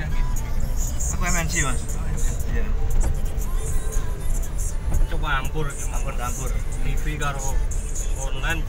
Iya, aja gitu aku MNC mas. Iya. Coba ampur ampur ampur TV karo online